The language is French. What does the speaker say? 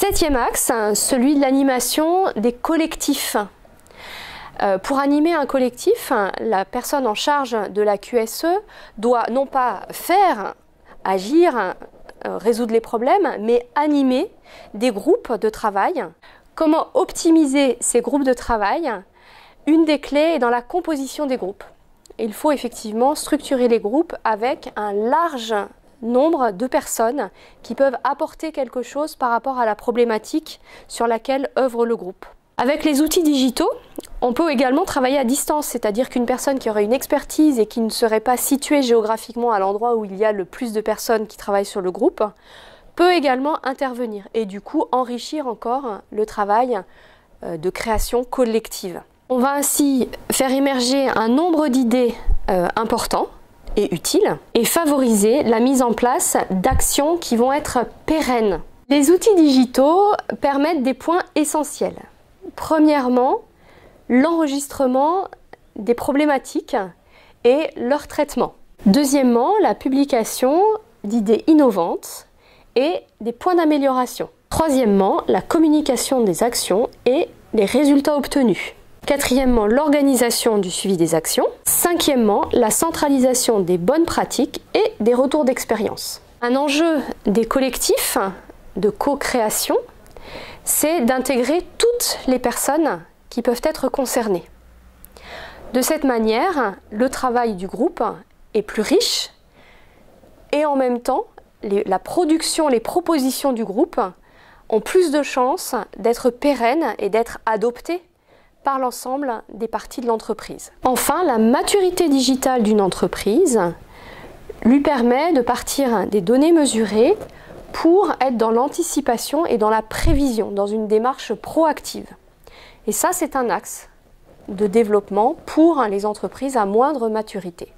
Septième axe, celui de l'animation des collectifs. Euh, pour animer un collectif, la personne en charge de la QSE doit non pas faire, agir, euh, résoudre les problèmes, mais animer des groupes de travail. Comment optimiser ces groupes de travail? Une des clés est dans la composition des groupes. Il faut effectivement structurer les groupes avec un large nombre de personnes qui peuvent apporter quelque chose par rapport à la problématique sur laquelle œuvre le groupe. Avec les outils digitaux, on peut également travailler à distance, c'est-à-dire qu'une personne qui aurait une expertise et qui ne serait pas située géographiquement à l'endroit où il y a le plus de personnes qui travaillent sur le groupe peut également intervenir et du coup enrichir encore le travail euh, de création collective. On va ainsi faire émerger un nombre d'idées euh, importants et et favoriser la mise en place d'actions qui vont être pérennes. Les outils digitaux permettent des points essentiels. Premièrement, l'enregistrement des problématiques et leur traitement. Deuxièmement, la publication d'idées innovantes et des points d'amélioration. Troisièmement, la communication des actions et les résultats obtenus. Quatrièmement, l'organisation du suivi des actions. Cinquièmement, la centralisation des bonnes pratiques et des retours d'expérience. Un enjeu des collectifs de co-création c'est d'intégrer toutes les personnes qui peuvent être concernées. De cette manière, le travail du groupe est plus riche et en même temps, la production, les propositions du groupe ont plus de chances d'être pérennes et d'être adoptées par l'ensemble des parties de l'entreprise. Enfin, la maturité digitale d'une entreprise lui permet de partir des données mesurées pour être dans l'anticipation et dans la prévision, dans une démarche proactive. Et ça, c'est un axe de développement pour les entreprises à moindre maturité.